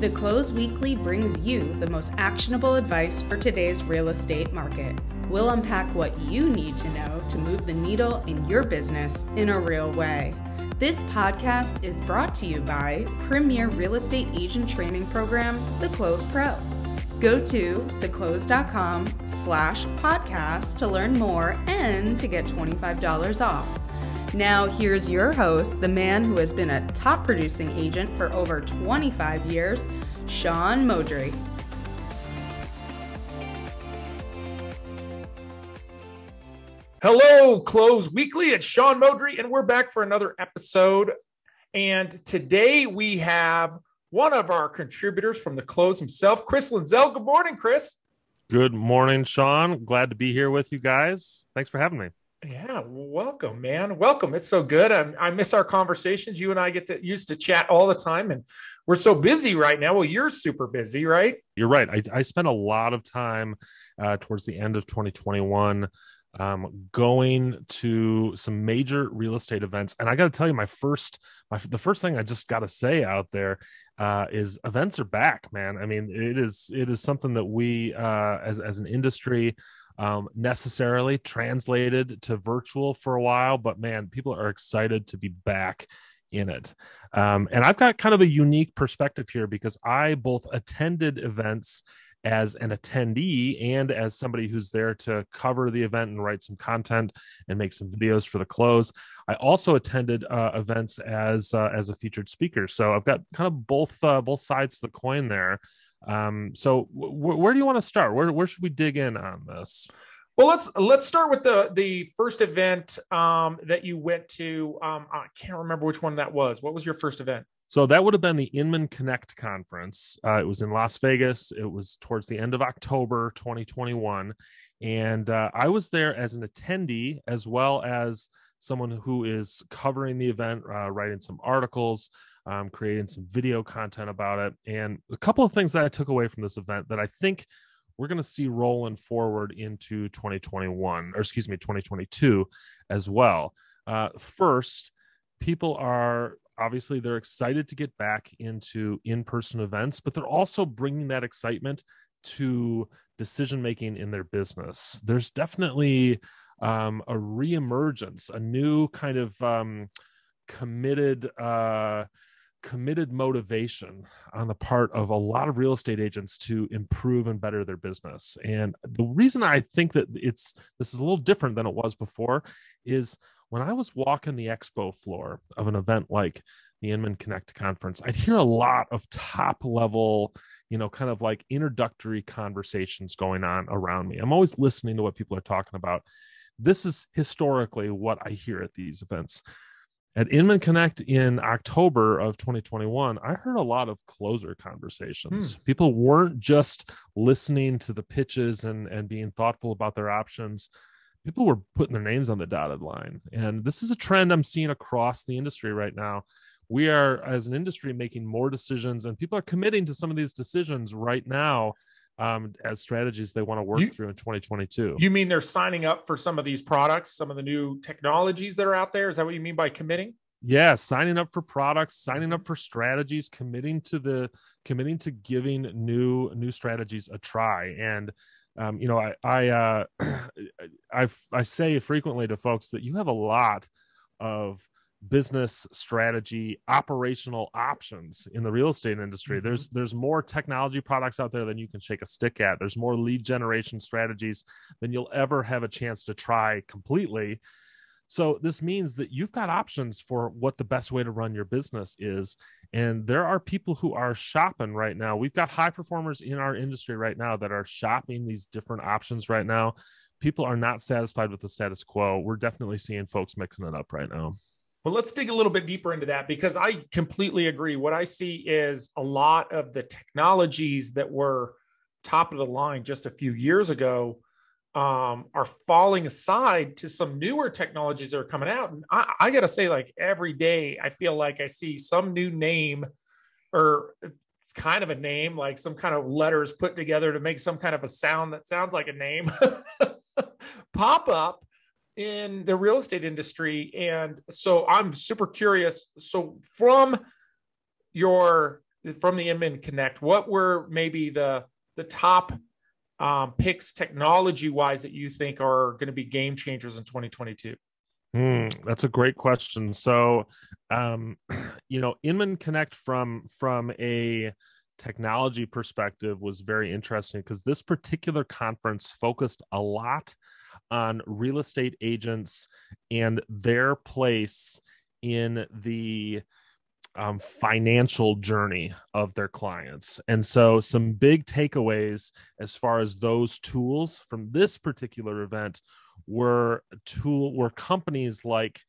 The Close Weekly brings you the most actionable advice for today's real estate market. We'll unpack what you need to know to move the needle in your business in a real way. This podcast is brought to you by Premier Real Estate Agent Training Program, The Close Pro. Go to theclose.com slash podcast to learn more and to get $25 off. Now, here's your host, the man who has been a top producing agent for over 25 years, Sean Moudry. Hello, Close Weekly. It's Sean Moudry, and we're back for another episode. And today we have one of our contributors from the Close himself, Chris Linsell. Good morning, Chris. Good morning, Sean. Glad to be here with you guys. Thanks for having me. Yeah, welcome, man. Welcome. It's so good. I, I miss our conversations. You and I get to used to chat all the time, and we're so busy right now. Well, you're super busy, right? You're right. I, I spent a lot of time uh, towards the end of 2021 um, going to some major real estate events. And I got to tell you, my first, my the first thing I just got to say out there uh, is events are back, man. I mean, it is it is something that we uh, as as an industry um, necessarily translated to virtual for a while, but man, people are excited to be back in it. Um, and I've got kind of a unique perspective here because I both attended events as an attendee and as somebody who's there to cover the event and write some content and make some videos for the close. I also attended uh, events as uh, as a featured speaker, so I've got kind of both uh, both sides of the coin there. Um, so w- where do you want to start? Where where should we dig in on this? Well, let's let's start with the the first event um, that you went to. Um, I can't remember which one that was. What was your first event? So that would have been the Inman Connect conference. Uh, it was in Las Vegas. It was towards the end of October 2021. And uh, I was there as an attendee as well as someone who is covering the event, uh, writing some articles, um, creating some video content about it. And a couple of things that I took away from this event that I think we're going to see rolling forward into 2021, or excuse me, 2022 as well. Uh, first, people are obviously they're excited to get back into in-person events but they're also bringing that excitement to decision making in their business there's definitely um, a reemergence a new kind of um, committed uh, committed motivation on the part of a lot of real estate agents to improve and better their business and the reason i think that it's this is a little different than it was before is when I was walking the expo floor of an event like the Inman Connect conference, I'd hear a lot of top level, you know, kind of like introductory conversations going on around me. I'm always listening to what people are talking about. This is historically what I hear at these events. At Inman Connect in October of 2021, I heard a lot of closer conversations. Hmm. People weren't just listening to the pitches and, and being thoughtful about their options people were putting their names on the dotted line. And this is a trend I'm seeing across the industry right now. We are, as an industry, making more decisions, and people are committing to some of these decisions right now um, as strategies they want to work you, through in 2022. You mean they're signing up for some of these products, some of the new technologies that are out there? Is that what you mean by committing? yeah signing up for products signing up for strategies committing to the committing to giving new new strategies a try and um, you know, I I, uh, I I say frequently to folks that you have a lot of business strategy operational options in the real estate industry mm-hmm. there's there's more technology products out there than you can shake a stick at there's more lead generation strategies than you'll ever have a chance to try completely so this means that you've got options for what the best way to run your business is. And there are people who are shopping right now. We've got high performers in our industry right now that are shopping these different options right now. People are not satisfied with the status quo. We're definitely seeing folks mixing it up right now. Well, let's dig a little bit deeper into that because I completely agree. What I see is a lot of the technologies that were top of the line just a few years ago um, are falling aside to some newer technologies that are coming out. And I, I got to say, like every day, I feel like I see some new name or it's kind of a name, like some kind of letters put together to make some kind of a sound that sounds like a name pop up in the real estate industry. And so I'm super curious. So, from your from the Inman Connect, what were maybe the the top um, picks technology wise that you think are going to be game changers in 2022? Mm, that's a great question. So, um, you know, Inman Connect from from a technology perspective was very interesting because this particular conference focused a lot on real estate agents and their place in the um, financial journey of their clients. And so, some big takeaways as far as those tools from this particular event were tool were companies like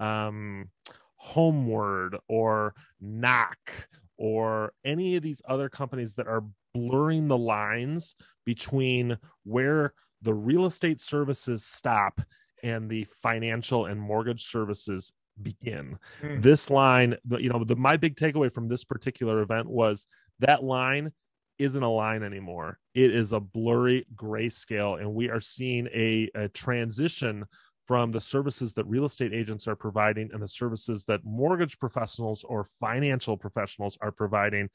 um, Homeward or Knock or any of these other companies that are blurring the lines between where the real estate services stop and the financial and mortgage services begin. Mm. This line, you know, the, my big takeaway from this particular event was that line isn't a line anymore. It is a blurry grayscale, and we are seeing a, a transition from the services that real estate agents are providing and the services that mortgage professionals or financial professionals are providing.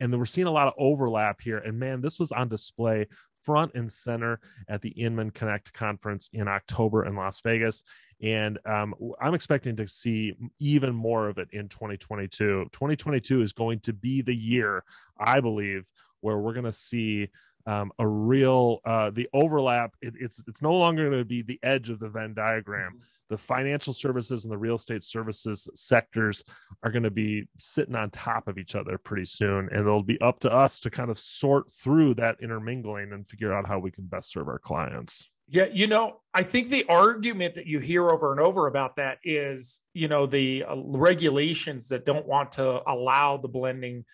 And then we're seeing a lot of overlap here. And man, this was on display front and center at the Inman Connect conference in October in Las Vegas. And um, I'm expecting to see even more of it in 2022. 2022 is going to be the year, I believe, where we're going to see um, a real uh, the overlap. It, it's it's no longer going to be the edge of the Venn diagram. Mm-hmm. The financial services and the real estate services sectors are going to be sitting on top of each other pretty soon, and it'll be up to us to kind of sort through that intermingling and figure out how we can best serve our clients. Yeah, you know, I think the argument that you hear over and over about that is, you know, the uh, regulations that don't want to allow the blending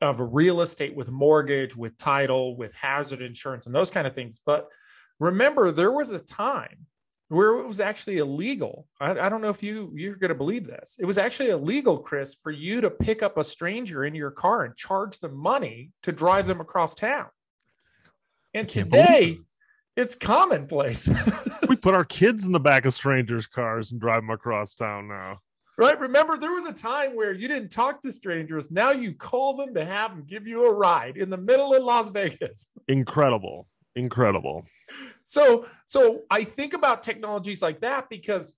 of real estate with mortgage, with title, with hazard insurance, and those kind of things. But remember, there was a time where it was actually illegal. I, I don't know if you you're going to believe this. It was actually illegal, Chris, for you to pick up a stranger in your car and charge them money to drive them across town. And today, it's commonplace. we put our kids in the back of strangers' cars and drive them across town now right? Remember, there was a time where you didn't talk to strangers. Now you call them to have them give you a ride in the middle of Las Vegas. Incredible. Incredible. So, so I think about technologies like that because,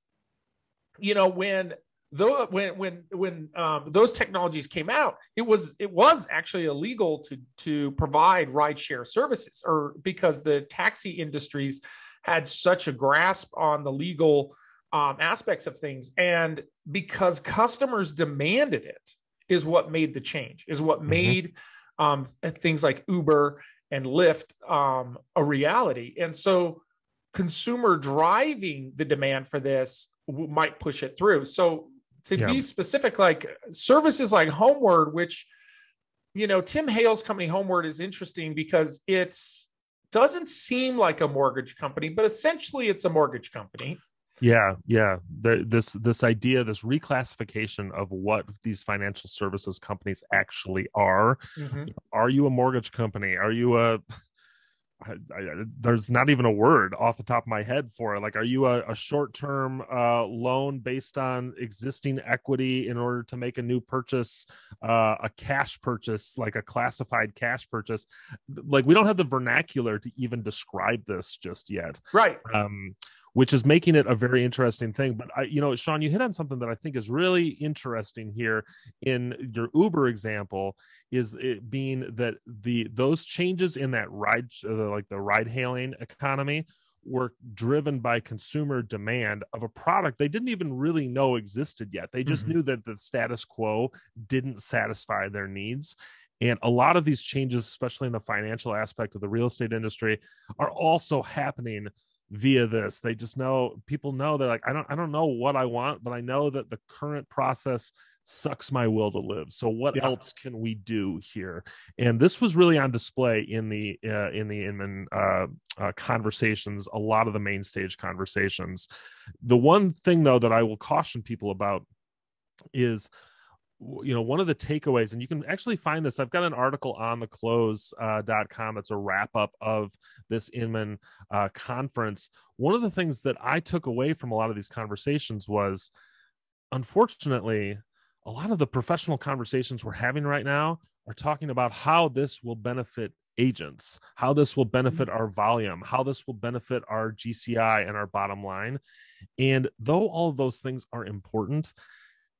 you know, when though when when when um, those technologies came out, it was it was actually illegal to to provide rideshare services, or because the taxi industries had such a grasp on the legal um, aspects of things. And because customers demanded it, is what made the change, is what mm-hmm. made um, things like Uber and Lyft um, a reality. And so, consumer driving the demand for this might push it through. So, to yeah. be specific, like services like Homeward, which you know, Tim Heyl's company Homeward is interesting because it's doesn't seem like a mortgage company, but essentially it's a mortgage company. Yeah, yeah. The, this this idea, this reclassification of what these financial services companies actually are. Mm-hmm. Are you a mortgage company? Are you a I, I, there's not even a word off the top of my head for it. Like, are you a, a short term uh, loan based on existing equity in order to make a new purchase, uh, a cash purchase, like a classified cash purchase? Like, we don't have the vernacular to even describe this just yet. Right. Um, which is making it a very interesting thing. But I, you know, Sean, you hit on something that I think is really interesting here in your Uber example is it being that the those changes in that ride, uh, like the ride hailing economy, were driven by consumer demand of a product they didn't even really know existed yet. They just mm-hmm. knew that the status quo didn't satisfy their needs. And a lot of these changes, especially in the financial aspect of the real estate industry, are also happening via this. They just know people know they're like i don't i don't know what i want but i know that the current process sucks my will to live. So what yeah. else can we do here? And this was really on display in the uh, in the in uh, uh, conversations a lot of the main stage conversations. The one thing though that i will caution people about is you know one of the takeaways and you can actually find this i've got an article on the close.com uh, .com that's a wrap up of this inman uh, conference one of the things that i took away from a lot of these conversations was unfortunately a lot of the professional conversations we're having right now are talking about how this will benefit agents, how this will benefit Mm-hmm. our volume, how this will benefit our GCI and our bottom line. And though all of those things are important,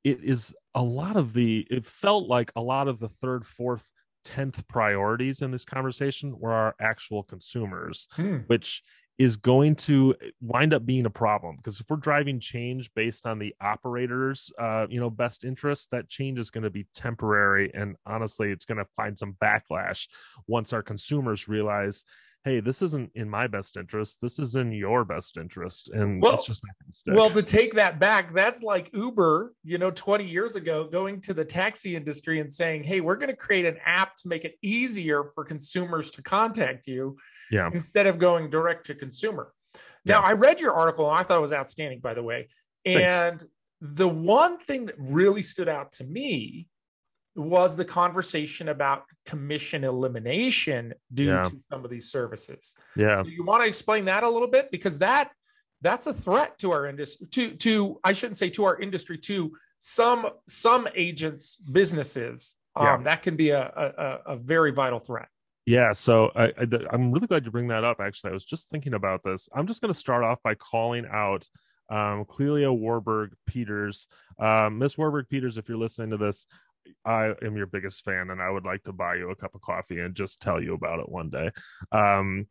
it is a lot of the, it felt like a lot of the third, fourth, 10th priorities in this conversation were our actual consumers, Hmm. which is going to wind up being a problem because if we're driving change based on the operators uh you know best interest that change is going to be temporary and honestly it's going to find some backlash once our consumers realize hey this isn't in my best interest this is in your best interest and Well- it's just not to stick Well, to take that back, that's like Uber, you know, 20 years ago, going to the taxi industry and saying, hey, we're going to create an app to make it easier for consumers to contact you yeah instead of going direct to consumer. Now, Yeah. I read your article and I thought it was outstanding, by the way. Thanks. And the one thing that really stood out to me was the conversation about commission elimination due Yeah. to some of these services. yeah Do you want to explain that a little bit because that that's a threat to our industry to to I shouldn't say to our industry to some some agents businesses um, Yeah. that can be a, a a very vital threat. Yeah, so I, I I'm really glad you bring that up. Actually, I was just thinking about this. I'm just going to start off by calling out um, Clelia Warburg Peters, um, Miss Warburg Peters. If you're listening to this, I am your biggest fan, and I would like to buy you a cup of coffee and just tell you about it one day. Um,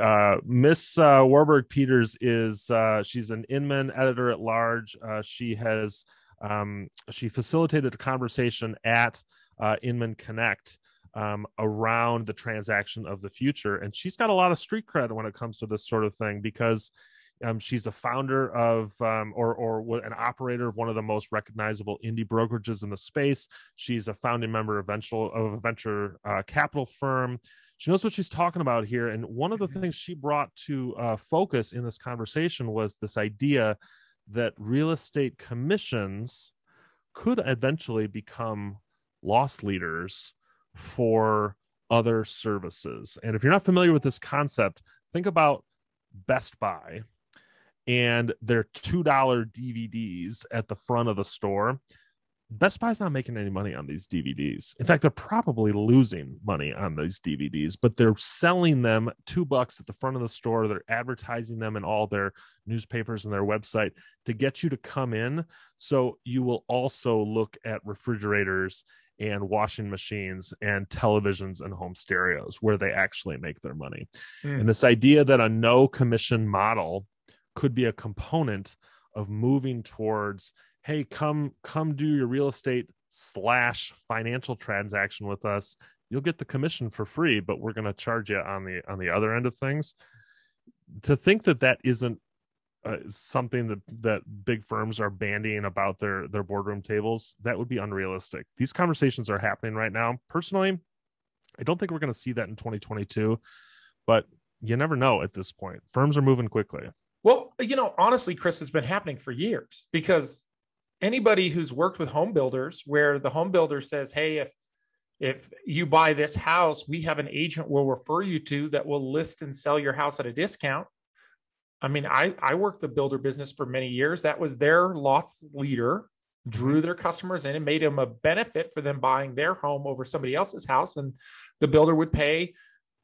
uh, Miss uh, Warburg Peters is uh, she's an Inman editor at large. Uh, she has um, she facilitated a conversation at uh, Inman Connect um, around the transaction of the future. And she's got a lot of street cred when it comes to this sort of thing because um, she's a founder of um, or or an operator of one of the most recognizable indie brokerages in the space. She's a founding member of venture of a venture uh, capital firm. She knows what she's talking about here. And one of the things she brought to uh, focus in this conversation was this idea that real estate commissions could eventually become loss leaders for other services. And if you're not familiar with this concept, think about Best Buy and their $2 DVDs at the front of the store. Best Buy's not making any money on these DVDs. In fact, they're probably losing money on these DVDs, but they're selling them two bucks at the front of the store. They're advertising them in all their newspapers and their website to get you to come in. So you will also look at refrigerators and washing machines and televisions and home stereos where they actually make their money. Mm. And this idea that a no commission model could be a component of moving towards hey come come do your real estate slash financial transaction with us. You'll get the commission for free but we're going to charge you on the on the other end of things. To think that that isn't uh, something that that big firms are bandying about their their boardroom tables that would be unrealistic. These conversations are happening right now. Personally i don't think we're going to see that in 2022 but you never know at this point. Firms are moving quickly Well, you know, honestly, Chris, it's been happening for years because anybody who's worked with home builders, where the home builder says, "Hey, if if you buy this house, we have an agent we'll refer you to that will list and sell your house at a discount." I mean, I I worked the builder business for many years. That was their loss leader, drew their customers in and made them a benefit for them buying their home over somebody else's house, and the builder would pay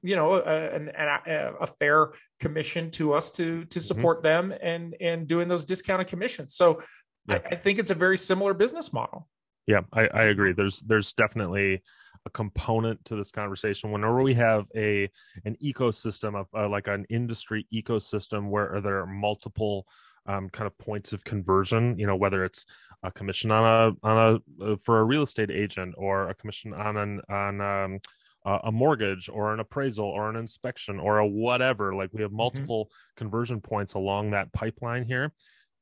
you know a, an, a, a fair commission to us to to support them and and doing those discounted commissions. So Yeah. I, I think it's a very similar business model. Yeah I, I agree. There's there's definitely a component to this conversation. Whenever we have a an ecosystem of uh, like an industry ecosystem where there are multiple um, kind of points of conversion you know whether it's a commission on a on a uh, for a real estate agent or a commission on an on um, uh, a mortgage or an appraisal or an inspection or a whatever like we have multiple conversion points along that pipeline here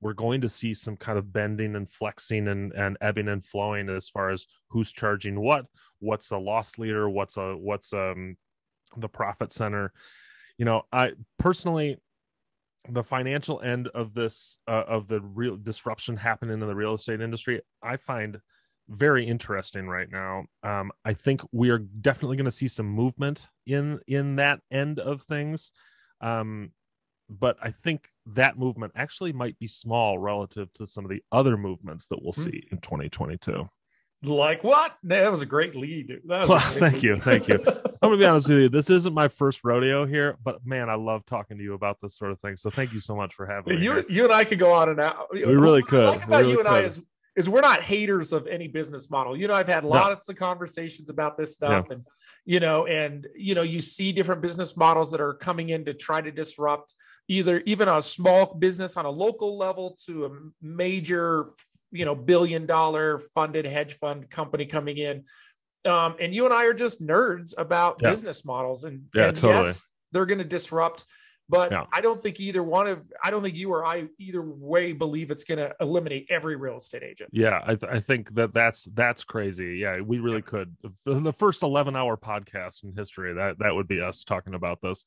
we're going to see some kind of bending and flexing and, and ebbing and flowing as far as who's charging what what's a loss leader what's a what's um the profit center. You know i personally the financial end of this uh, of the real disruption happening in the real estate industry i find very interesting right now um i think we are definitely going to see some movement in in that end of things um but i think that movement actually might be small relative to some of the other movements that we'll Hmm. see in 2022 like what? That was a great lead. Well, great thank lead. you, thank you. I'm gonna be honest with you. This isn't my first rodeo here, but man, I love talking to you about this sort of thing. So thank you so much for having you, me. You, you and I could go on and out. We really could. What I like about really you and could. I is is we're not haters of any business model. You know, I've had lots no. of conversations about this stuff, and you know, and you know, you see different business models that are coming in to try to disrupt either even a small business on a local level to a major you know billion dollar funded hedge fund company coming in um, and you and i are just nerds about yeah. business models and, yeah, and totally. yes they're going to disrupt but yeah. i don't think either one of i don't think you or i either way believe it's going to eliminate every real estate agent. Yeah I, th- I, think that that's that's crazy. Yeah we really could. The first 11 hour podcast in history that that would be us talking about this.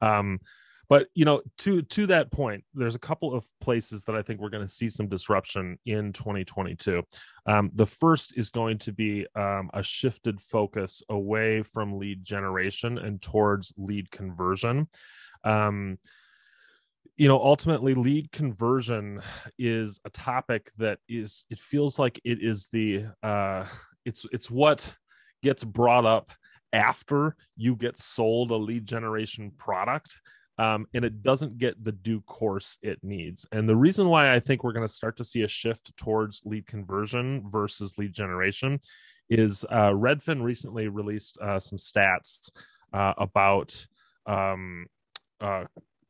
Um but you know to to that point there's a couple of places that i think we're going to see some disruption in 2022 um, the first is going to be um, a shifted focus away from lead generation and towards lead conversion um, you know ultimately lead conversion is a topic that is it feels like it is the uh it's it's what gets brought up after you get sold a lead generation product um, and it doesn't get the due course it needs. And the reason why I think we're going to start to see a shift towards lead conversion versus lead generation is uh, Redfin recently released uh, some stats uh, about um, uh,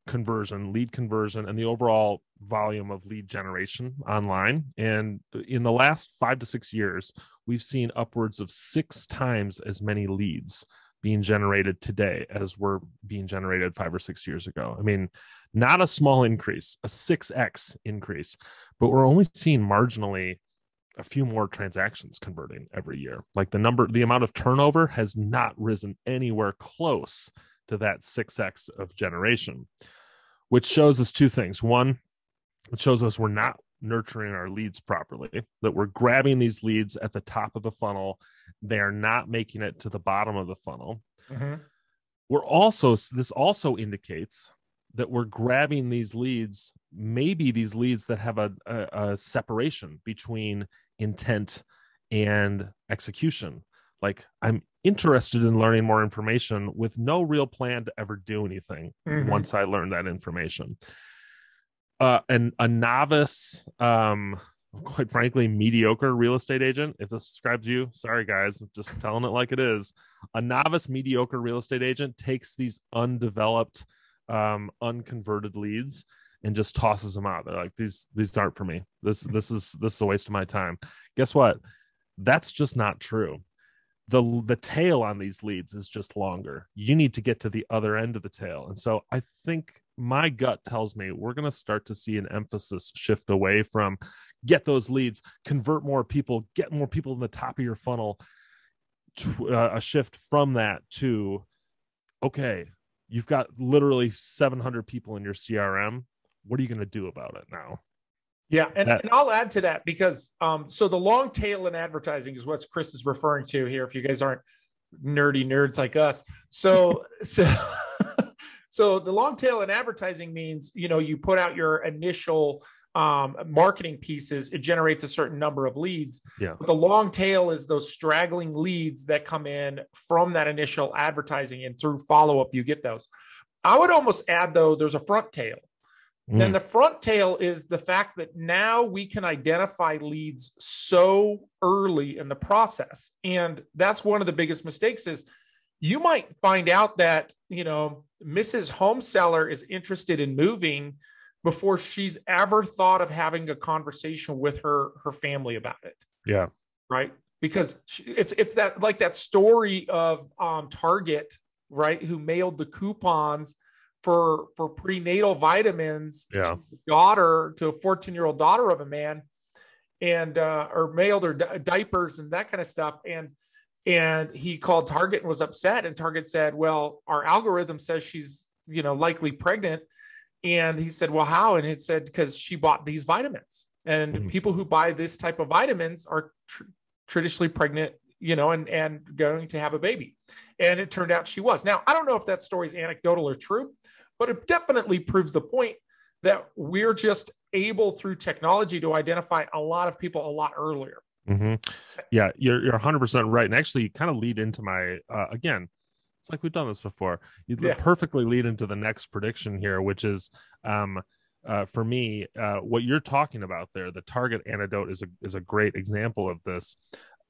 conversion, lead conversion, and the overall volume of lead generation online. And in the last five to six years, we've seen upwards of six times as many leads being generated today as were being generated five or six years ago. I mean, not a small increase, a 6x increase, but we're only seeing marginally a few more transactions converting every year. Like the number, the amount of turnover has not risen anywhere close to that 6x of generation, which shows us two things. One, it shows us we're not nurturing our leads properly, that we're grabbing these leads at the top of the funnel. They're not making it to the bottom of the funnel. Mm-hmm. We're also, this also indicates that we're grabbing these leads, maybe these leads that have a, a, a separation between intent and execution. Like, I'm interested in learning more information with no real plan to ever do anything mm-hmm. once I learn that information uh, an a novice, um, quite frankly, mediocre real estate agent. If this describes you, sorry guys, I'm just telling it like it is. A novice, mediocre real estate agent takes these undeveloped, um, unconverted leads and just tosses them out. They're like, these these aren't for me. This this is this is a waste of my time. Guess what? That's just not true the the tail on these leads is just longer. You need to get to the other end of the tail. And so I think my gut tells me we're going to start to see an emphasis shift away from get those leads, convert more people, get more people in the top of your funnel. To, uh, a shift from that to okay, you've got literally 700 people in your CRM. What are you going to do about it now? Yeah, and, that, and I'll add to that because um, so the long tail in advertising is what Chris is referring to here. If you guys aren't nerdy nerds like us, so so so the long tail in advertising means you know you put out your initial um, marketing pieces, it generates a certain number of leads. Yeah. But the long tail is those straggling leads that come in from that initial advertising and through follow up, you get those. I would almost add though, there's a front tail. Mm. Then the front tail is the fact that now we can identify leads so early in the process. And that's one of the biggest mistakes is you might find out that, you know, Mrs. Home Seller is interested in moving before she's ever thought of having a conversation with her her family about it. Yeah. Right? Because it's it's that like that story of um Target, right, who mailed the coupons for for prenatal vitamins yeah. to daughter to a 14 year old daughter of a man and uh or mailed her di- diapers and that kind of stuff. And and he called target and was upset and target said well our algorithm says she's you know likely pregnant. And he said well how? And it said because she bought these vitamins. And mm-hmm. people who buy this type of vitamins are tr- traditionally pregnant you know and and going to have a baby. And it turned out she was. Now i don't know if that story is anecdotal or true but it definitely proves the point that we're just able through technology to identify a lot of people a lot earlier. Mm-hmm. Yeah, you're you're 100 percent right, and actually, kind of lead into my uh, again. It's like we've done this before. You yeah. perfectly lead into the next prediction here, which is um, uh, for me, uh, what you're talking about there, the target antidote is a is a great example of this.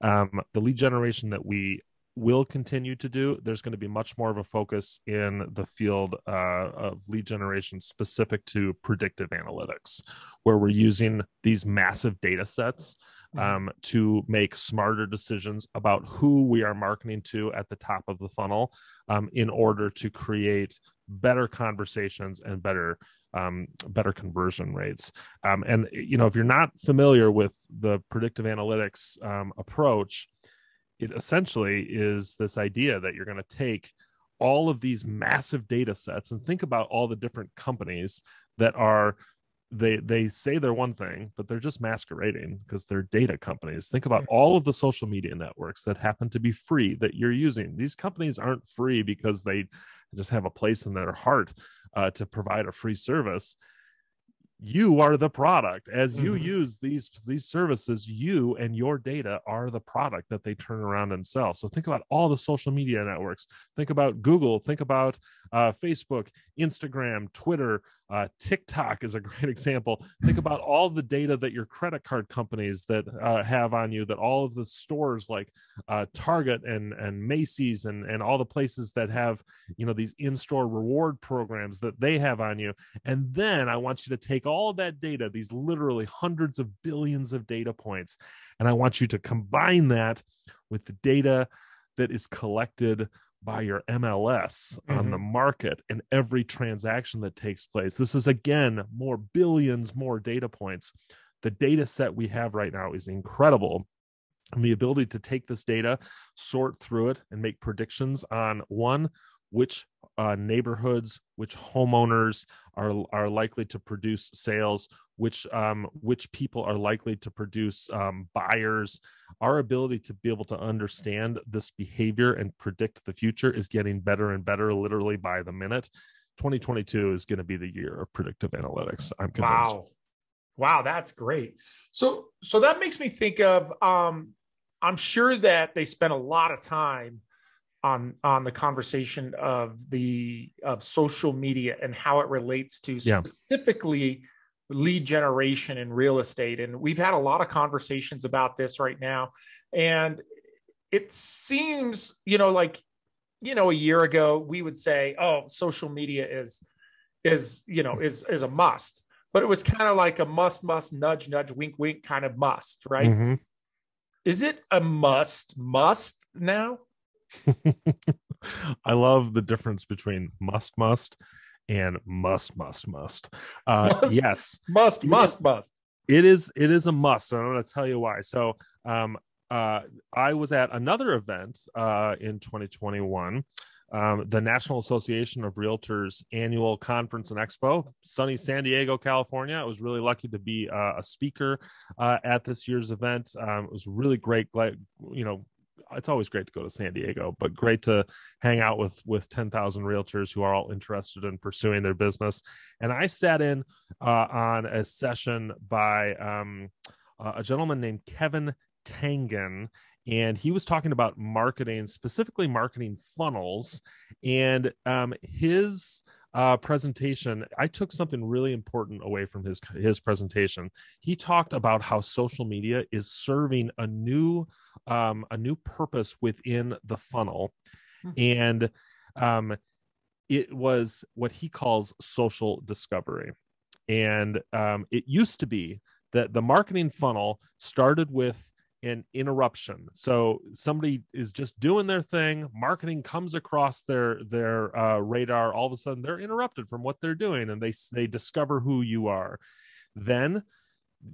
Um, the lead generation that we will continue to do. There's going to be much more of a focus in the field uh, of lead generation specific to predictive analytics, where we're using these massive data sets mm-hmm. um, to make smarter decisions about who we are marketing to at the top of the funnel um, in order to create better conversations and better um, better conversion rates. Um, and you know, if you're not familiar with the predictive analytics um, approach, it essentially is this idea that you're going to take all of these massive data sets and think about all the different companies that are they they say they're one thing but they're just masquerading because they're data companies. Think about all of the social media networks that happen to be free that you're using. These companies aren't free because they just have a place in their heart uh, to provide a free service you are the product. As you mm-hmm. use these these services you and your data are the product that they turn around and sell. So think about all the social media networks. Think about google. Think about uh, facebook instagram twitter uh, TikTok is a great example. Think about all the data that your credit card companies that uh, have on you, that all of the stores like uh, Target and and Macy's and and all the places that have you know these in-store reward programs that they have on you. And then I want you to take all that data, these literally hundreds of billions of data points, and I want you to combine that with the data that is collected by your MLS mm-hmm. on the mm-hmm. market and every transaction that takes place. This is again more billions more data points. The data set we have right now is incredible. And the ability to take this data, sort through it, and make predictions on one, which uh, neighborhoods, which homeowners are are likely to produce sales, which um, which people are likely to produce um, buyers. Our ability to be able to understand this behavior and predict the future is getting better and better, literally by the minute. 2022 is going to be the year of predictive analytics. I'm convinced. Wow, wow, that's great. So, so that makes me think of. Um, I'm sure that they spent a lot of time on on the conversation of the of social media and how it relates to yeah. specifically lead generation in real estate. And we've had a lot of conversations about this right now. And it seems you know like you know a year ago we would say oh social media is is you know is is a must. But it was kind of like a must must nudge nudge wink wink kind of must right? Mm-hmm. is it a must must now I love the difference between must must and must must must. Uh, must, yes, must must must. It is it is a must. And I'm going to tell you why. So, um, uh, I was at another event uh, in 2021. Um, the National Association of Realtors annual conference and expo, sunny San Diego, California. I was really lucky to be uh, a speaker uh, at this year's event. Um, it was really great, you know, it's always great to go to San Diego, but great to hang out with with 10,000 realtors who are all interested in pursuing their business. And I sat in uh, on a session by um, a gentleman named Kevin Tangen, and he was talking about marketing, specifically marketing funnels, and um, his uh, presentation, I took something really important away from his his presentation. He talked about how social media is serving a new um, a new purpose within the funnel, mm-hmm. and um, it was what he calls social discovery. And um, it used to be that the marketing funnel started with an interruption. So somebody is just doing their thing, marketing comes across their their uh, radar. All of a sudden, they're interrupted from what they're doing, and they they discover who you are. Then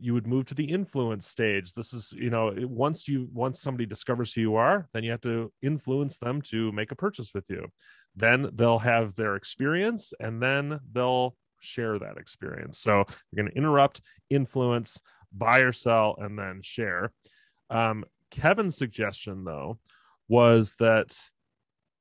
you would move to the influence stage. This is you know once you once somebody discovers who you are, then you have to influence them to make a purchase with you. Then they'll have their experience, and then they'll share that experience. So you're going to interrupt, influence, buy or sell, and then share um, Kevin's suggestion, though, was that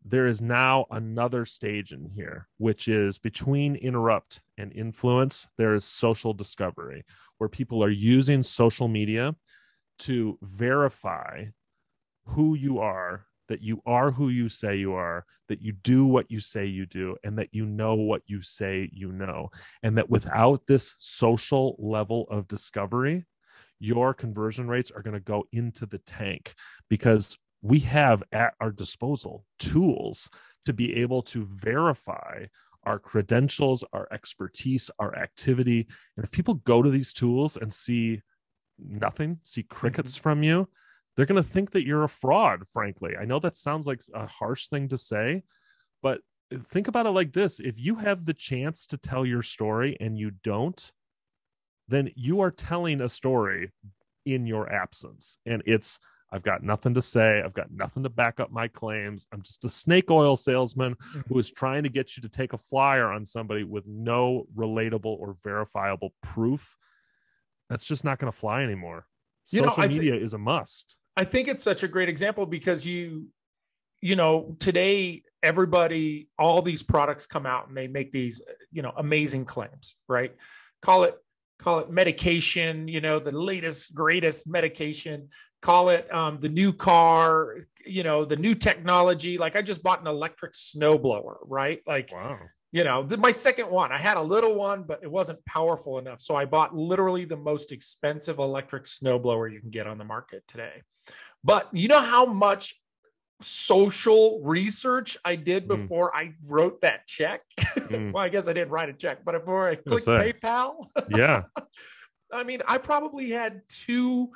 there is now another stage in here, which is between interrupt and influence, there is social discovery, where people are using social media to verify who you are that you are who you say you are, that you do what you say you do, and that you know what you say you know. And that without this social level of discovery, your conversion rates are going to go into the tank because we have at our disposal tools to be able to verify our credentials, our expertise, our activity. And if people go to these tools and see nothing, see crickets mm-hmm. from you, they're going to think that you're a fraud, frankly. I know that sounds like a harsh thing to say, but think about it like this if you have the chance to tell your story and you don't, then you are telling a story in your absence. And it's, I've got nothing to say. I've got nothing to back up my claims. I'm just a snake oil salesman mm-hmm. who is trying to get you to take a flyer on somebody with no relatable or verifiable proof. That's just not going to fly anymore. You Social know, media th- is a must. I think it's such a great example because you, you know, today everybody, all these products come out and they make these, you know, amazing claims, right? Call it, call it medication, you know, the latest, greatest medication. Call it um, the new car, you know, the new technology. Like I just bought an electric snowblower, right? Like, wow you know my second one i had a little one but it wasn't powerful enough so i bought literally the most expensive electric snowblower you can get on the market today but you know how much social research i did mm. before mm. i wrote that check mm. well i guess i didn't write a check but before i clicked paypal yeah i mean i probably had two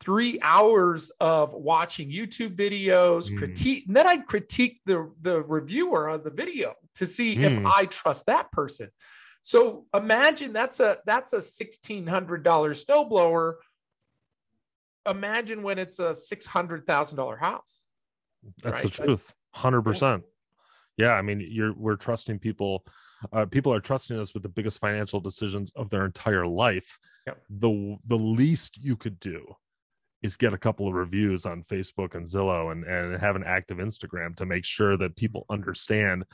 three hours of watching YouTube videos, mm. critique, and then I'd critique the, the reviewer of the video to see if I trust that person. So imagine that's a that's a sixteen hundred dollar snowblower. Imagine when it's a six hundred thousand dollar house. That's right? the truth, hundred percent. Yeah, I mean, you're we're trusting people. Uh, people are trusting us with the biggest financial decisions of their entire life. Yep. The the least you could do is get a couple of reviews on Facebook and Zillow and, and have an active Instagram to make sure that people understand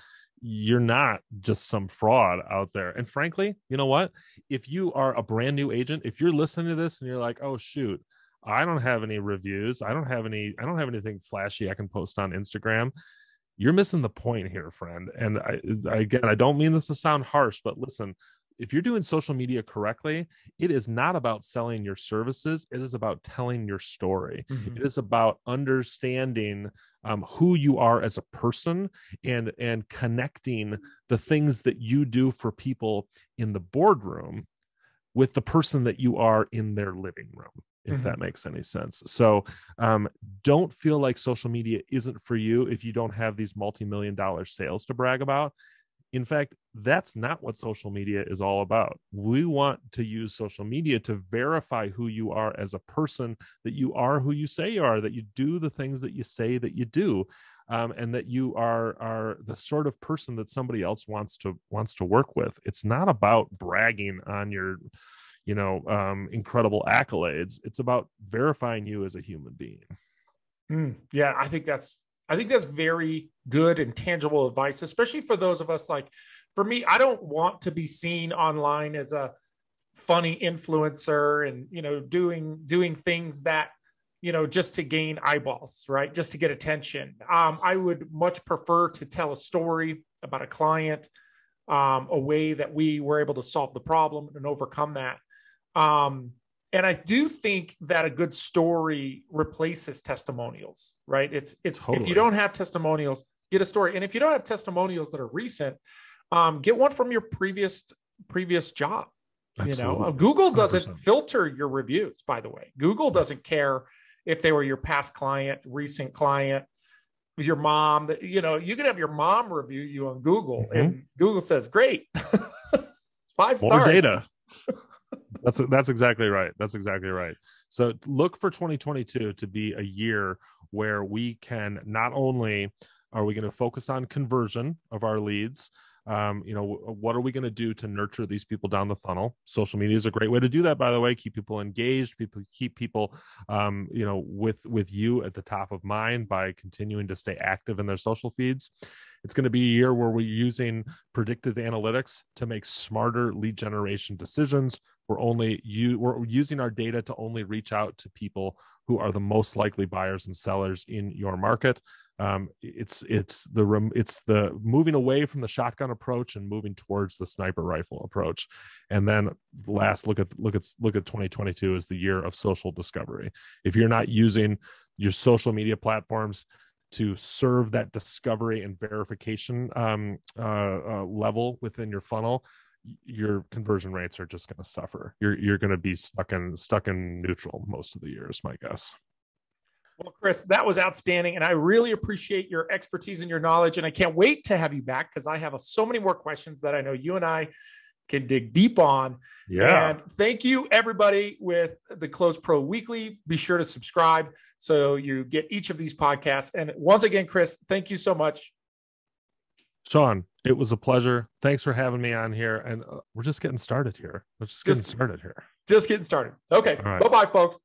you're not just some fraud out there. And frankly, you know what? If you are a brand new agent, if you're listening to this and you're like, oh, shoot, I don't have any reviews, I don't have any, I don't have anything flashy I can post on Instagram. You're missing the point here, friend. And I, again, I don't mean this to sound harsh, but listen, if you're doing social media correctly, it is not about selling your services. It is about telling your story. Mm-hmm. It is about understanding um, who you are as a person and and connecting the things that you do for people in the boardroom with the person that you are in their living room if mm-hmm. that makes any sense. So um, don't feel like social media isn't for you if you don't have these multi-million dollar sales to brag about in fact, that's not what social media is all about. We want to use social media to verify who you are as a person, that you are who you say you are, that you do the things that you say that you do, um, and that you are are the sort of person that somebody else wants to wants to work with. It's not about bragging on your, you know, um, incredible accolades. It's about verifying you as a human being. Mm, yeah, I think that's I think that's very good and tangible advice, especially for those of us like for me, I don't want to be seen online as a funny influencer and you know doing doing things that you know just to gain eyeballs right just to get attention um, i would much prefer to tell a story about a client um, a way that we were able to solve the problem and overcome that um, and I do think that a good story replaces testimonials, right? It's it's totally. if you don't have testimonials, get a story, and if you don't have testimonials that are recent, um, get one from your previous previous job. Absolutely. You know, Google doesn't 100%. filter your reviews. By the way, Google doesn't care if they were your past client, recent client, your mom. You know, you can have your mom review you on Google, mm-hmm. and Google says, "Great, five More stars." data. that's that's exactly right. That's exactly right. So look for 2022 to be a year where we can not only are we going to focus on conversion of our leads? Um, you know what are we going to do to nurture these people down the funnel? Social media is a great way to do that by the way. Keep people engaged people keep people um, you know with with you at the top of mind by continuing to stay active in their social feeds it's going to be a year where we're using predictive analytics to make smarter lead generation decisions. We're only you we're using our data to only reach out to people who are the most likely buyers and sellers in your market. Um, it's it's the it's the moving away from the shotgun approach and moving towards the sniper rifle approach. And then last look at look at look at 2022 as the year of social discovery. If you're not using your social media platforms to serve that discovery and verification um, uh, uh, level within your funnel your conversion rates are just going to suffer you're you're going to be stuck in stuck in neutral most of the years my guess well, Chris, that was outstanding. And I really appreciate your expertise and your knowledge. And I can't wait to have you back because I have so many more questions that I know you and I can dig deep on. Yeah. And thank you, everybody, with the Close Pro Weekly. Be sure to subscribe so you get each of these podcasts. And once again, Chris, thank you so much. Sean, it was a pleasure. Thanks for having me on here. And uh, we're just getting started here. We're just getting just, started here. Just getting started. Okay. Right. Bye bye, folks.